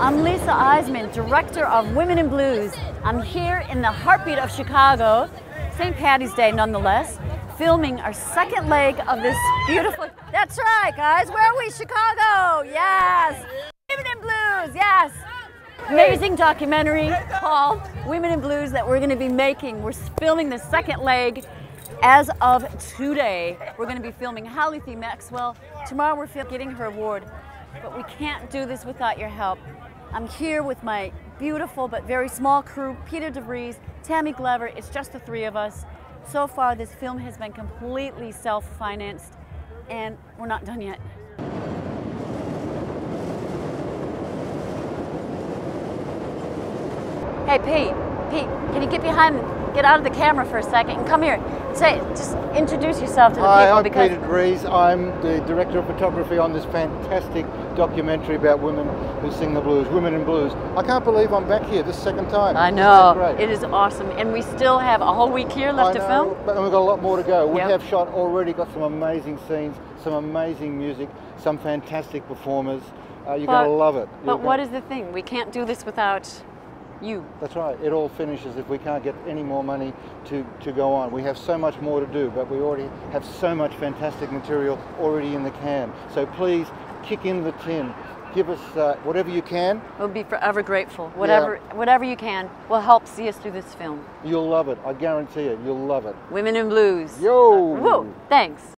I'm Lisa Eismen, director of Women in Blues. I'm here in the heartbeat of Chicago, St. Patty's Day nonetheless, filming our second leg of this beautiful. That's right, guys. Where are we? Chicago. Yes. Women in Blues. Yes. Amazing documentary called Women in Blues that we're going to be making. We're filming the second leg as of today. We're going to be filming Holle Thee Maxwell. Tomorrow we're getting her award, but we can't do this without your help. I'm here with my beautiful but very small crew, Peter DeVries, Tammy Glover. It's just the three of us. So far, this film has been completely self-financed, and we're not done yet. Hey, Pete, Pete, can you get behind, get out of the camera for a second and come here? Say, just introduce yourself to the Hi, people I'm because Peter Drees. I'm the director of photography on this fantastic documentary about women who sing the blues, Women in Blues. I can't believe I'm back here this second time. I know it is awesome, and we still have a whole week here left I to film. But we've got a lot more to go. We Yep. have shot already, got some amazing scenes, some amazing music, some fantastic performers. Uh, you're going to love it. You're But what is the thing? We can't do this without you. That's right. It all finishes if we can't get any more money to, to go on. We have so much more to do, but we already have so much fantastic material already in the can. So please kick in the tin. Give us uh, whatever you can. We'll be forever grateful. Whatever, whatever you can will help see us through this film. You'll love it. I guarantee it. You'll love it. Women in Blues. Yo! Whoa! Thanks.